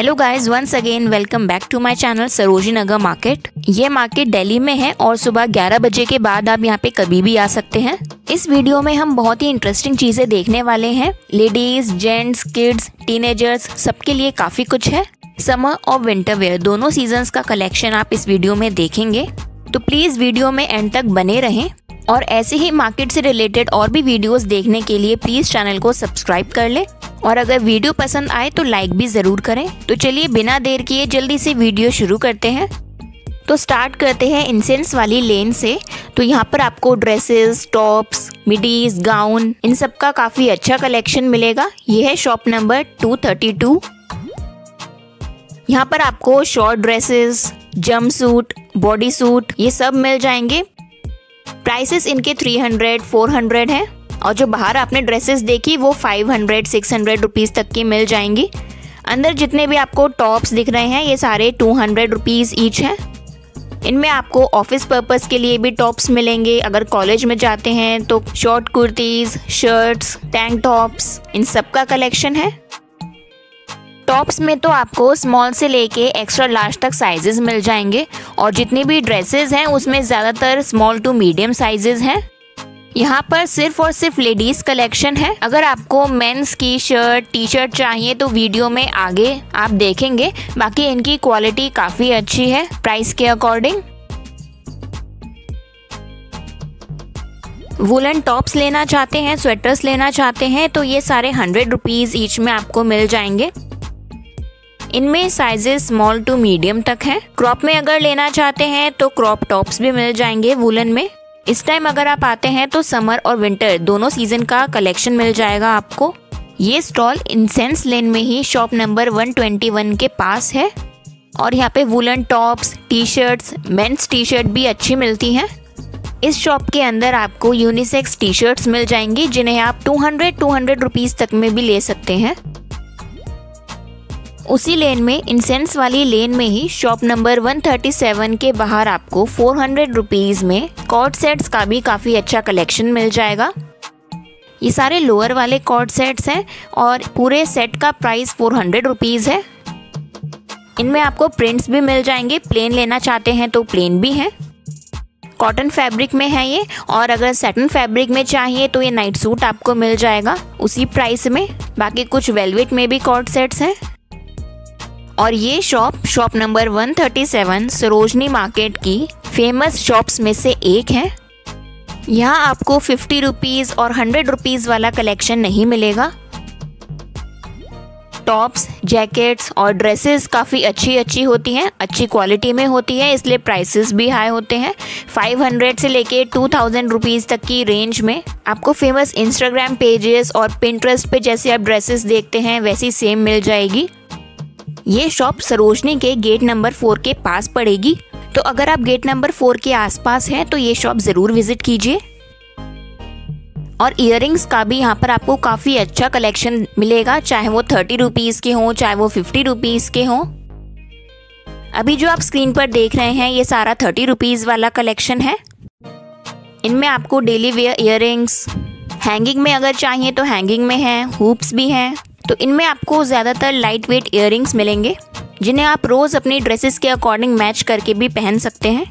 Hello guys once again welcome back to my channel Sarojini Nagar market ये market Delhi में है और सुबह 11 बजे के बाद आप यहाँ पे कभी भी आ सकते हैं। इस वीडियो में हम बहुत ही इंटरेस्टिंग चीज़ें देखने वाले हैं। लेडीज़ जेंट्स किड्स टीनेजर्स सबके लिए काफ़ी कुछ है। समर और विंटर वेयर दोनों सीज़न का कलेक्शन आप इस वीडियो में देखेंगे। तो प्लीज़ वीडियो में एंड तक बने रहें। और ऐसे ही मार्केट से रिलेटेड और भी वीडियोस देखने के लिए प्लीज़ चैनल को सब्सक्राइब कर ले। और अगर वीडियो पसंद आए तो लाइक भी ज़रूर करें। तो चलिए बिना देर किए जल्दी से वीडियो शुरू करते हैं। तो स्टार्ट करते हैं इंसेंस वाली लेन से। तो यहाँ पर आपको ड्रेसेस टॉप्स मिडीज गाउन इन सब का काफ़ी अच्छा कलेक्शन मिलेगा। ये है शॉप नंबर 232 यहाँ पर आपको short dresses jumpsuit bodysuit ये सब मिल जाएँगे। प्राइसेस इनके 300, 400 हैं। और जो बाहर आपने ड्रेसेस देखी वो 500, 600 रुपीज़ तक की मिल जाएँगी। अंदर जितने भी आपको टॉप्स दिख रहे हैं ये सारे 200 रुपीज़ ईच हैं। इनमें आपको ऑफ़िस पर्पस के लिए भी टॉप्स मिलेंगे। अगर कॉलेज में जाते हैं तो short kurtis shirts tank tops इन सब का कलेक्शन है। टॉप्स में तो आपको स्मॉल से लेके एक्स्ट्रा लार्ज तक साइजेस मिल जाएँगे। और जितनी भी ड्रेसेस हैं, उसमें ज़्यादातर स्मॉल टू मीडियम साइजेस हैं। यहाँ पर सिर्फ़ और सिर्फ़ लेडीज़ कलेक्शन है। अगर आपको मेंस की शर्ट टी शर्ट चाहिए तो वीडियो में आगे आप देखेंगे। बाकी इनकी क्वालिटी काफ़ी अच्छी है। प्राइस के अकॉर्डिंग वुलन टॉप्स लेना चाहते हैं, स्वेटर्स लेना चाहते हैं तो ये सारे हंड्रेड रुपीज़ ईच में आपको मिल जाएँगे। इनमें साइजेस स्मॉल टू मीडियम तक हैं। क्रॉप में अगर लेना चाहते हैं तो क्रॉप टॉप्स भी मिल जाएँगे वुलन में। इस टाइम अगर आप आते हैं तो समर और विंटर दोनों सीज़न का कलेक्शन मिल जाएगा आपको। ये स्टॉल इंसेंस लेन में ही शॉप नंबर 121 के पास है। और यहाँ पे woollen tops T shirts men's T shirt भी अच्छी मिलती हैं। इस शॉप के अंदर आपको यूनिसेक्स टी शर्ट्स मिल जाएँगी, जिन्हें आप 200 200 रुपीस तक में भी ले सकते हैं। उसी लेन में इंसेंस वाली लेन में ही शॉप नंबर 137 के बाहर आपको 400 रुपीस में कॉर्ड सेट्स का भी काफ़ी अच्छा कलेक्शन मिल जाएगा। ये सारे लोअर वाले कॉर्ड सेट्स हैं और पूरे सेट का प्राइस 400 रुपीस है। इनमें आपको प्रिंट्स भी मिल जाएँगे। प्लेन लेना चाहते हैं तो प्लेन भी हैं। कॉटन फैब्रिक में है ये और अगर सेटन फैब्रिक में चाहिए तो ये नाइट सूट आपको मिल जाएगा उसी प्राइस में। बाकी कुछ वेलवेट में भी कॉर्ड सेट्स हैं। और ये shop shop number 137 Sarojini market की फ़ेमस शॉप्स में से एक है। यहाँ आपको फिफ्टी रुपीज़ और हंड्रेड रुपीज़ वाला कलेक्शन नहीं मिलेगा। टॉप्स जैकेट्स और ड्रेसेस काफ़ी अच्छी अच्छी होती हैं, अच्छी क्वालिटी में होती है, इसलिए प्राइसेस भी हाई होते हैं। 500 से लेके 2000 रुपीज़ तक की रेंज में आपको फ़ेमस इंस्टाग्राम पेजेस और पिंट्रेस्ट पे जैसे आप ड्रेसेस देखते हैं, वैसी सेम मिल जाएगी। ये शॉप सरोजनी के गेट नंबर फोर के पास पड़ेगी। तो अगर आप गेट नंबर फोर के आसपास हैं तो ये शॉप ज़रूर विज़िट कीजिए। और इयर का भी यहाँ पर आपको काफ़ी अच्छा कलेक्शन मिलेगा, चाहे वो थर्टी रुपीज़ के हों, चाहे वो फिफ्टी रुपीज़ के हों। अभी जो आप स्क्रीन पर देख रहे हैं, ये सारा थर्टी रुपीज़ वाला कलेक्शन है। इनमें आपको डेली वेयर इयर हैंगिंग में अगर चाहिए तो हैंगिंग में है हुप्स भी हैं। तो इनमें आपको ज़्यादातर लाइट वेट इयर मिलेंगे, जिन्हें आप रोज़ अपनी ड्रेसेस के अकॉर्डिंग मैच करके भी पहन सकते हैं।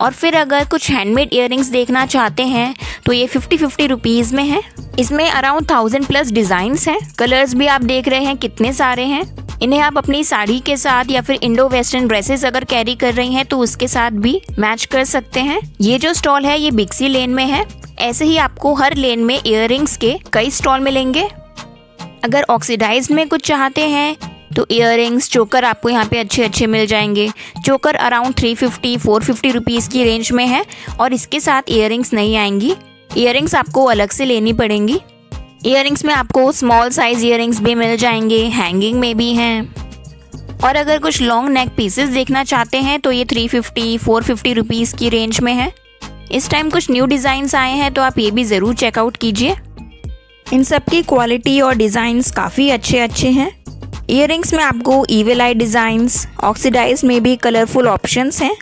और फिर अगर कुछ हैंडमेड इयर देखना चाहते हैं तो ये फिफ्टी फिफ्टी रुपीज़ में है। इसमें अराउंड थाउज़ेंड प्लस डिज़ाइंस हैं। कलर्स भी आप देख रहे हैं, कितने सारे हैं। इन्हें आप अपनी साड़ी के साथ या फिर इंडो वेस्टर्न ड्रेसेस अगर कैरी कर रही हैं तो उसके साथ भी मैच कर सकते हैं। ये जो स्टॉल है, ये बिक्सी लेन में है। ऐसे ही आपको हर लेन में इयर के कई स्टॉल मिलेंगे। अगर ऑक्सीडाइज में कुछ चाहते हैं तो इयर चोकर आपको यहाँ पे अच्छे अच्छे मिल जाएँगे। Choker around three fifty four fifty rupees की रेंज में है और इसके साथ इयर नहीं आएँगी। इयर आपको अलग से लेनी पड़ेंगी। इयर में आपको स्मॉल साइज़ इयर भी मिल जाएँगे हैंगिंग में भी हैं। और अगर कुछ लॉन्ग नेक पीसेस देखना चाहते हैं तो ये three fifty four fifty rupees की रेंज में है। इस टाइम कुछ न्यू डिज़ाइंस आए हैं तो आप ये भी ज़रूर चेकआउट कीजिए। इन सब की क्वालिटी और डिज़ाइंस काफ़ी अच्छे अच्छे हैं। इयर में आपको ईवेल आई डिज़ाइंस ऑक्सीडाइज में भी कलरफुल ऑप्शंस हैं।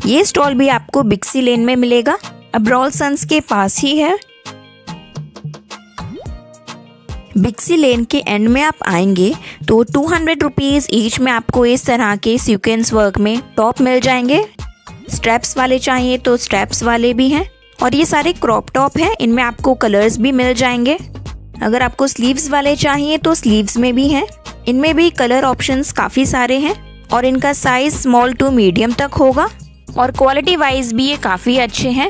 ये स्टॉल भी आपको बिक्सी लेन में मिलेगा। अब्रॉल सन्स के पास ही है। बिक्सी लेन के एंड में आप आएँगे तो टू हंड्रेड रुपीज़ ईच में आपको इस तरह के सीक्वेंस वर्क में टॉप मिल जाएँगे। स्ट्रैप्स वाले चाहिए तो स्ट्रैप्स वाले भी हैं। और ये सारे क्रॉप टॉप हैं, इनमें आपको कलर्स भी मिल जाएँगे। अगर आपको स्लीव्स वाले चाहिए तो स्लीव्स में भी हैं। इनमें भी कलर ऑप्शंस काफ़ी सारे हैं और इनका साइज़ स्मॉल टू मीडियम तक होगा और क्वालिटी वाइज भी ये काफ़ी अच्छे हैं।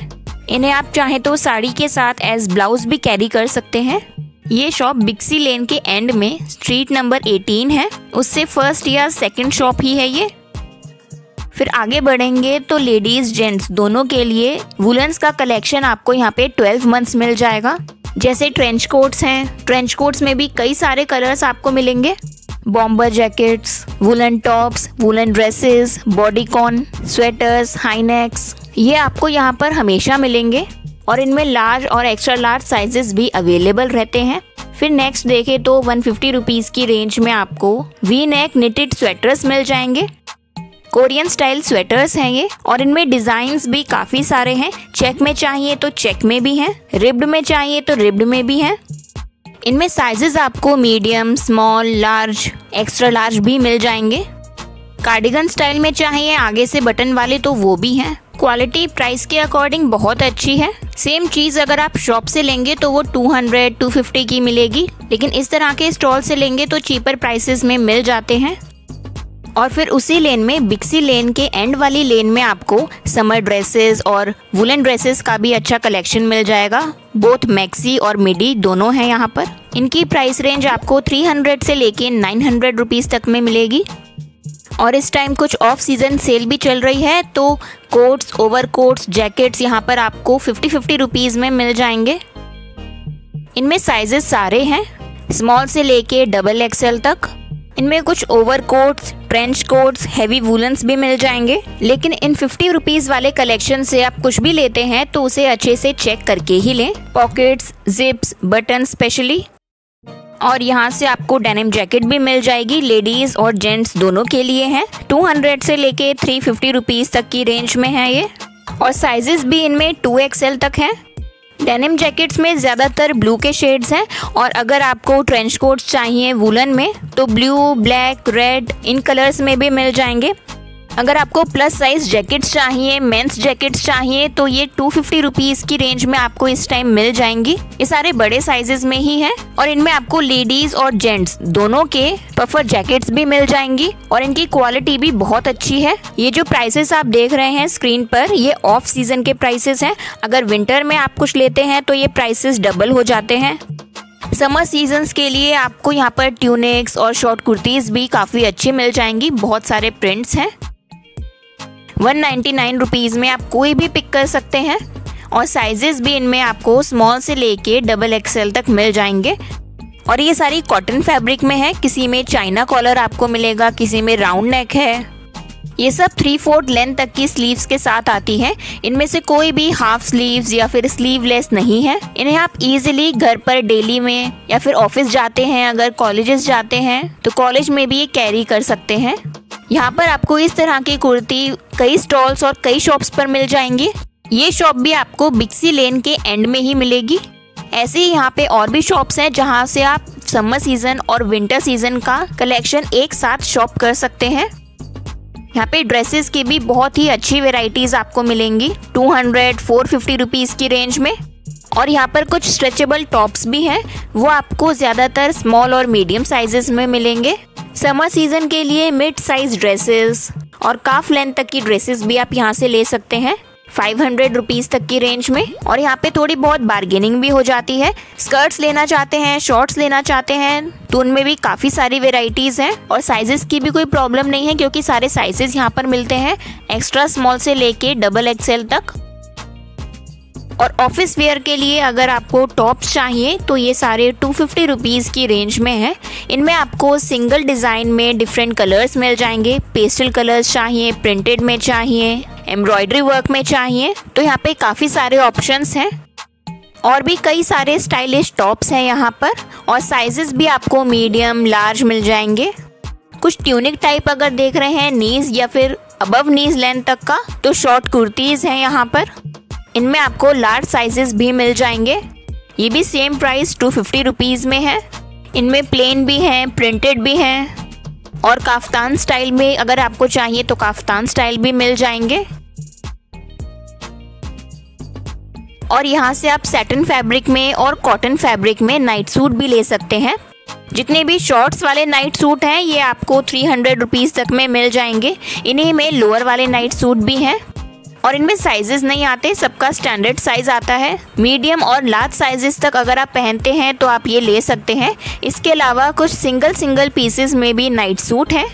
इन्हें आप चाहें तो साड़ी के साथ एज ब्लाउज भी कैरी कर सकते हैं। ये शॉप बिक्सी लेन के एंड में स्ट्रीट नंबर 18 है। उससे फ़र्स्ट या सेकंड शॉप ही है ये। फिर आगे बढ़ेंगे तो लेडीज़ जेंट्स दोनों के लिए वुलन्स का कलेक्शन आपको यहाँ पे 12 मंथ्स मिल जाएगा। जैसे ट्रेंच कोट्स हैं ट्रेंच कोट्स में भी कई सारे कलर्स आपको मिलेंगे। Bomber jackets woollen tops woollen dresses bodycon sweaters high necks ये आपको यहाँ पर हमेशा मिलेंगे। और इनमें लार्ज और एक्स्ट्रा लार्ज साइजेस भी अवेलेबल रहते हैं। फिर नेक्स्ट देखें तो वन फिफ्टी रुपीज़ की रेंज में आपको वी नेक निटेड स्वेटर्स मिल जाएँगे। कोरियन स्टाइल स्वेटर्स हैं ये और इनमें डिज़ाइन भी काफ़ी सारे हैं। चेक में चाहिए तो चेक में भी हैं रिब्ड में चाहिए तो रिब्ड में भी हैं। इनमें साइजेस आपको medium small large extra large भी मिल जाएँगे। कार्डिगन स्टाइल में चाहिए आगे से बटन वाले तो वो भी हैं। क्वालिटी प्राइस के अकॉर्डिंग बहुत अच्छी है। सेम चीज़ अगर आप शॉप से लेंगे तो वो 200, 250 की मिलेगी। लेकिन इस तरह के स्टॉल से लेंगे तो चीपर प्राइसेस में मिल जाते हैं। और फिर उसी लेन में बिक्सी लेन के एंड वाली लेन में आपको समर ड्रेसेस और वुलन ड्रेसेस का भी अच्छा कलेक्शन मिल जाएगा। बोथ मैक्सी और मिडी दोनों हैं यहाँ पर। इनकी प्राइस रेंज आपको 300 से लेके 900 रुपीस तक में मिलेगी। और इस टाइम कुछ ऑफ़ सीज़न सेल भी चल रही है तो कोट्स ओवर कोट्स जैकेट्स यहाँ पर आपको फिफ्टी फिफ्टी रुपीज़ में मिल जाएँगे। इनमें साइजेस सारे हैं स्मॉल से लेके डबल एक्सएल तक। इनमें कुछ overcoats trench coats heavy woollens भी मिल जाएँगे। लेकिन इन फिफ्टी रुपीज़ वाले कलेक्शन से आप कुछ भी लेते हैं तो उसे अच्छे से चेक करके ही लें। पॉकेट्स जिप्स बटन स्पेशली और यहाँ से आपको डेनिम जैकेट भी मिल जाएगी। लेडीज़ और जेंट्स दोनों के लिए है। 200 से लेके 350 रुपीज़ तक की रेंज में है ये। और साइजेस भी इनमें 2XL तक हैं। डेनिम जैकेट्स में ज़्यादातर ब्लू के शेड्स हैं और अगर आपको ट्रेंच कोट्स चाहिए वुलन में तो ब्लू ब्लैक रेड इन कलर्स में भी मिल जाएँगे। अगर आपको प्लस साइज़ जैकेट्स चाहिए मेंस जैकेट्स चाहिए तो ये टू फिफ्टी रुपीज़ की रेंज में आपको इस टाइम मिल जाएँगी। ये सारे बड़े साइजेस में ही हैं और इनमें आपको लेडीज़ और जेंट्स दोनों के पफर जैकेट्स भी मिल जाएँगी और इनकी क्वालिटी भी बहुत अच्छी है। ये जो प्राइसेस आप देख रहे हैं स्क्रीन पर, ये ऑफ़ सीज़न के प्राइसेस हैं। अगर विंटर में आप कुछ लेते हैं तो ये प्राइसेस डबल हो जाते हैं। समर सीजन्स के लिए आपको यहाँ पर ट्यूनिक्स और शॉर्ट कुर्तीज़ भी काफ़ी अच्छी मिल जाएँगी। बहुत सारे प्रिंट्स हैं। वन नाइन्टी नाइन रुपीज़ में आप कोई भी पिक कर सकते हैं और साइजेस भी इनमें आपको स्मॉल से लेके डबल एक्सएल तक मिल जाएँगे। और ये सारी कॉटन फैब्रिक में है, किसी में चाइना कॉलर आपको मिलेगा, किसी में राउंड नेक है। ये सब थ्री फोर्थ लेंथ तक की स्लीव्स के साथ आती है। इनमें से कोई भी हाफ़ स्लीव्स या फिर स्लीवलेस नहीं है। इन्हें आप इजीली घर पर डेली में या फिर ऑफ़िस जाते हैं, अगर कॉलेजेस जाते हैं तो कॉलेज में भी ये कैरी कर सकते हैं। यहाँ पर आपको इस तरह की कुर्ती कई स्टॉल्स और कई शॉप्स पर मिल जाएँगी। ये शॉप भी आपको बिक्सी लेन के एंड में ही मिलेगी। ऐसे ही यहाँ पे और भी शॉप्स हैं जहाँ से आप समर सीज़न और विंटर सीज़न का कलेक्शन एक साथ शॉप कर सकते हैं। यहाँ पे ड्रेसेस की भी बहुत ही अच्छी वेराइटीज आपको मिलेंगी। 200, 450 रुपीस की रेंज में। और यहाँ पर कुछ स्ट्रेचेबल टॉप्स भी हैं। वो आपको ज़्यादातर स्मॉल और मीडियम साइजेस में मिलेंगे। समर सीज़न के लिए मिड साइज़ ड्रेसेस और काफ लेंथ तक की ड्रेसेस भी आप यहाँ से ले सकते हैं। फाइव हंड्रेड रुपीज़ तक की रेंज में और यहाँ पे थोड़ी बहुत बार्गेनिंग भी हो जाती है। स्कर्ट्स लेना चाहते हैं शॉर्ट्स लेना चाहते हैं तो उनमें भी काफ़ी सारी वेराइटीज़ हैं और साइजेस की भी कोई प्रॉब्लम नहीं है क्योंकि सारे साइजेस यहाँ पर मिलते हैं। एक्स्ट्रा स्मॉल से लेके डबल एक्सएल तक। और ऑफ़िस वेयर के लिए अगर आपको टॉप्स चाहिए तो ये सारे टू फिफ्टी रुपीज़ की रेंज में है। इनमें आपको सिंगल डिज़ाइन में डिफरेंट कलर्स मिल जाएँगे। पेस्टल कलर्स चाहिए प्रिंटेड में चाहिए एम्ब्रॉयडरी वर्क में चाहिए। तो यहाँ पे काफ़ी सारे ऑप्शंस हैं। और भी कई सारे स्टाइलिश टॉप्स हैं यहाँ पर। और साइजेस भी आपको मीडियम लार्ज मिल जाएँगे। कुछ ट्यूनिक टाइप अगर देख रहे हैं नीज या फिर अबव नीज लेंथ तक का तो शॉर्ट कुर्तीज़ हैं यहाँ पर। इनमें आपको लार्ज साइजेस भी मिल जाएँगे। ये भी same price two fifty rupees में है। इनमें प्लेन भी हैं प्रिंटेड भी हैं। और काफ्तान स्टाइल में अगर आपको चाहिए तो काफ्तान स्टाइल भी मिल जाएँगे। और यहाँ से आप सेटन फैब्रिक में और कॉटन फैब्रिक में नाइट सूट भी ले सकते हैं। जितने भी शॉर्ट्स वाले नाइट सूट हैं, ये आपको थ्री हंड्रेड रुपीज़ तक में मिल जाएँगे। इन्हीं में लोअर वाले नाइट सूट भी हैं। और इनमें साइजेस नहीं आते, सबका स्टैंडर्ड साइज़ आता है। मीडियम और लार्ज साइजेस तक अगर आप पहनते हैं तो आप ये ले सकते हैं। इसके अलावा कुछ सिंगल सिंगल पीसेस में भी नाइट सूट हैं।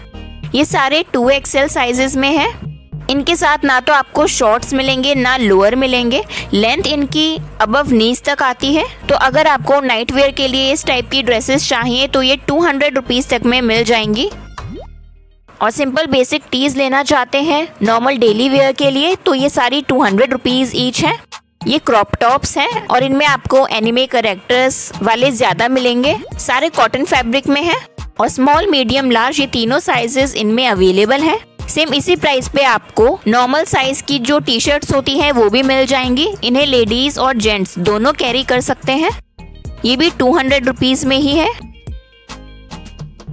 ये सारे टू एक्सएल साइजेस में हैं। इनके साथ ना तो आपको शॉर्ट्स मिलेंगे, ना लोअर मिलेंगे। लेंथ इनकी अबव नीज तक आती है। तो अगर आपको नाइट वेयर के लिए इस टाइप की ड्रेसेस चाहिए तो ये टू हंड्रेड रुपीज़ तक में मिल जाएँगी। और सिंपल बेसिक टीज लेना चाहते हैं नॉर्मल डेली वेयर के लिए तो ये सारी टू हंड्रेड रुपीज़ ईच है। ये क्रॉप टॉप्स हैं और इनमें आपको एनिमे करेक्टर्स वाले ज़्यादा मिलेंगे। सारे कॉटन फैब्रिक में है और स्मॉल मीडियम लार्ज ये तीनों साइजेस इनमें अवेलेबल है। सेम इसी प्राइस पे आपको नॉर्मल साइज़ की जो टी शर्ट्स होती हैं, वो भी मिल जाएँगी। इन्हें लेडीज़ और जेंट्स दोनों कैरी कर सकते हैं। ये भी टू हंड्रेड रुपीज़ में ही है।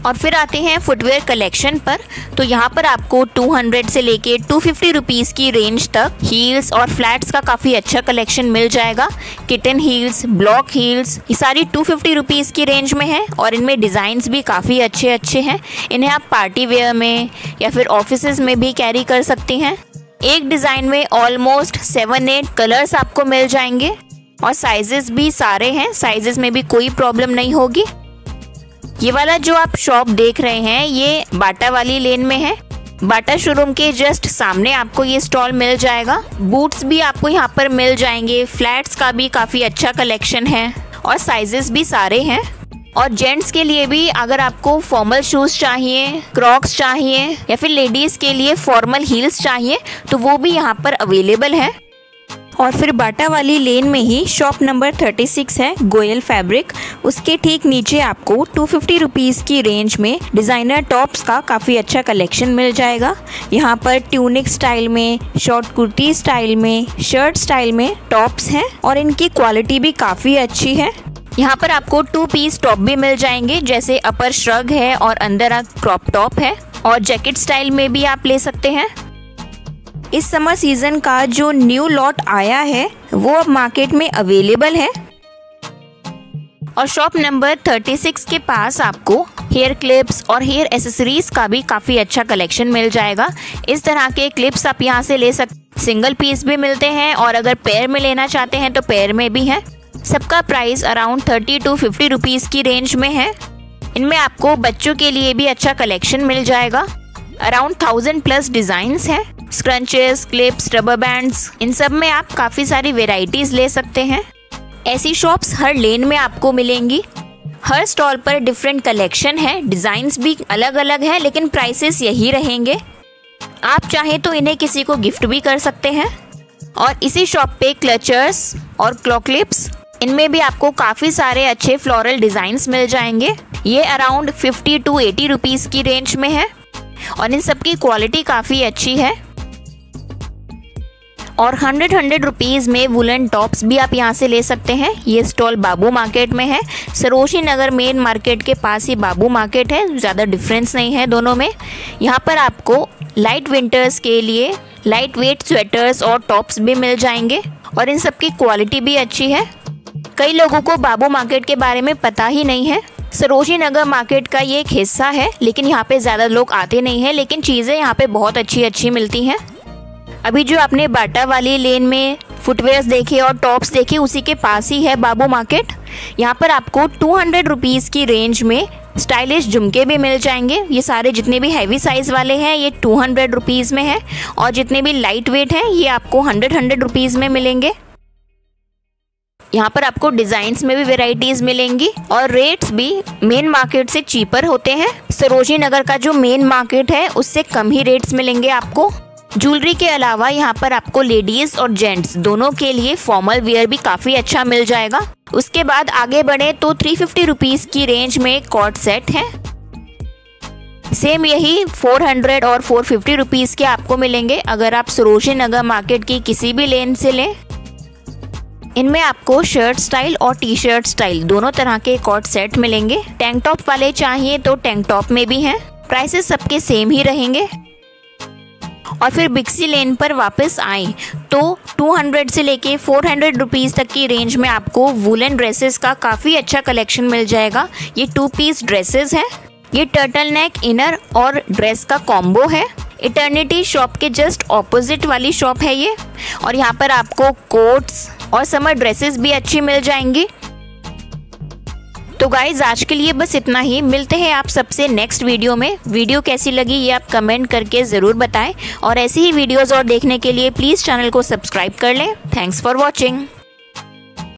और फिर आते हैं फुटवेयर कलेक्शन पर। तो यहाँ पर आपको 200 से लेके 250 रुपीज़ की रेंज तक हील्स और फ्लैट्स का काफ़ी अच्छा कलेक्शन मिल जाएगा। किटन हील्स ब्लॉक हील्स ये सारी 250 रुपीज़ की रेंज में है और इनमें डिज़ाइंस भी काफ़ी अच्छे अच्छे हैं। इन्हें आप पार्टी वेयर में या फिर ऑफ़िस में भी कैरी कर सकती हैं। एक डिज़ाइन में ऑलमोस्ट सेवन एट कलर्स आपको मिल जाएँगे और साइजेस भी सारे हैं। साइजेस में भी कोई प्रॉब्लम नहीं होगी। ये वाला जो आप शॉप देख रहे हैं, ये बाटा वाली लेन में है। बाटा शोरूम के जस्ट सामने आपको ये स्टॉल मिल जाएगा। बूट्स भी आपको यहाँ पर मिल जाएँगे। फ्लैट्स का भी काफ़ी अच्छा कलेक्शन है और साइजेस भी सारे हैं। और जेंट्स के लिए भी अगर आपको फॉर्मल शूज़ चाहिए क्रॉक्स चाहिए या फिर लेडीज़ के लिए फॉर्मल हील्स चाहिए तो वो भी यहाँ पर अवेलेबल है। और फिर बाटा वाली लेन में ही शॉप नंबर 36 है, गोयल फैब्रिक। उसके ठीक नीचे आपको टू फिफ्टी की रेंज में डिज़ाइनर टॉप्स का काफ़ी अच्छा कलेक्शन मिल जाएगा। यहाँ पर ट्यूनिक स्टाइल में शॉर्ट कुर्ती स्टाइल में शर्ट स्टाइल में टॉप्स हैं और इनकी क्वालिटी भी काफ़ी अच्छी है। यहाँ पर आपको टू पीस टॉप भी मिल जाएँगे, जैसे अपर श्रग है और अंदर क्रॉप टॉप है। और जैकेट स्टाइल में भी आप ले सकते हैं। इस समर सीज़न का जो न्यू लॉट आया है, वो अब मार्केट में अवेलेबल है। और शॉप नंबर 36 के पास आपको हेयर क्लिप्स और हेयर एसेसरीज का भी काफ़ी अच्छा कलेक्शन मिल जाएगा। इस तरह के क्लिप्स आप यहाँ से ले सकते सिंगल पीस भी मिलते हैं और अगर पेयर में लेना चाहते हैं तो पेयर में भी है। सबका price around thirty to fifty rupees की रेंज में है। इनमें आपको बच्चों के लिए भी अच्छा कलेक्शन मिल जाएगा। अराउंड थाउज़ेंड प्लस डिज़ाइन हैं। स्क्रंचेस क्लिप्स रबर बैंड्स इन सब में आप काफ़ी सारी वेराइटीज़ ले सकते हैं। ऐसी शॉप्स हर लेन में आपको मिलेंगी। हर स्टॉल पर डिफरेंट कलेक्शन है डिज़ाइंस भी अलग अलग हैं, लेकिन प्राइसेस यही रहेंगे। आप चाहें तो इन्हें किसी को गिफ्ट भी कर सकते हैं। और इसी शॉप पे क्लचर्स और क्लॉकलिप्स इनमें भी आपको काफ़ी सारे अच्छे फ्लोरल डिज़ाइंस मिल जाएँगे। ये अराउंड 50 टू 80 रुपीज़ की रेंज में है। और इन सब की क्वालिटी काफ़ी अच्छी है। और हंड्रेड हंड्रेड रुपीज़ में वुलन टॉप्स भी आप यहाँ से ले सकते हैं। ये स्टॉल बाबू मार्केट में है। सरोजी नगर मेन मार्केट के पास ही बाबू मार्केट है। ज़्यादा डिफरेंस नहीं है दोनों में। यहाँ पर आपको लाइट विंटर्स के लिए लाइट वेट स्वेटर्स और टॉप्स भी मिल जाएँगे। और इन सब की क्वालिटी भी अच्छी है। कई लोगों को बाबू मार्केट के बारे में पता ही नहीं है। सरोजी नगर मार्केट का ये एक हिस्सा है, लेकिन यहाँ पे ज़्यादा लोग आते नहीं हैं, लेकिन चीज़ें यहाँ पे बहुत अच्छी अच्छी मिलती हैं। अभी जो आपने बाटा वाली लेन में फुटवेयर्स देखे और टॉप्स देखे, उसी के पास ही है बाबू मार्केट। यहाँ पर आपको टू हंड्रेड रुपीज़ की रेंज में स्टाइलिश झुमके भी मिल जाएँगे। ये सारे जितने भी हैवी साइज़ वाले हैं, ये टू हंड्रेड रुपीज़ में है और जितने भी लाइट वेट हैं, ये आपको हंड्रेड हंड्रेड रुपीज़ में मिलेंगे। यहाँ पर आपको डिज़ाइन में भी वेराइटीज मिलेंगी और रेट्स भी मेन मार्केट से चीपर होते हैं। सरोजी नगर का जो मेन मार्केट है, उससे कम ही रेट्स मिलेंगे आपको। ज्वेलरी के अलावा यहाँ पर आपको लेडीज़ और जेंट्स दोनों के लिए फॉर्मल वेयर भी काफ़ी अच्छा मिल जाएगा। उसके बाद आगे बढ़े तो थ्री फिफ्टी रुपीज़ की रेंज में कॉट सेट है। सेम यही 400 और 450 रुपीस के आपको मिलेंगे। अगर आप सरोजी नगर मार्केट की किसी भी लेन से लें, इनमें आपको शर्ट स्टाइल और टी शर्ट स्टाइल दोनों तरह के कॉट सेट मिलेंगे। टैंक टॉप वाले चाहिए तो टैंक टॉप में भी हैं। प्राइसेस सबके सेम ही रहेंगे। और फिर बिक्सी लेन पर वापस आए। तो 200 से लेके 400 रुपीस तक की रेंज में आपको वुलन ड्रेसेस का काफ़ी अच्छा कलेक्शन मिल जाएगा। ये टू पीस ड्रेसेस है। ये टर्टल नेक इनर और ड्रेस का कॉम्बो है। इटर्निटी शॉप के जस्ट ऑपोजिट वाली शॉप है ये। और यहाँ पर आपको कोट्स और समर ड्रेसेस भी अच्छी मिल जाएँगी। तो गाइज़ आज के लिए बस इतना ही। मिलते हैं आप सबसे नेक्स्ट वीडियो में। वीडियो कैसी लगी ये आप कमेंट करके ज़रूर बताएँ। और ऐसी ही वीडियोज़ और देखने के लिए प्लीज़ चैनल को सब्सक्राइब कर लें। Thanks for watching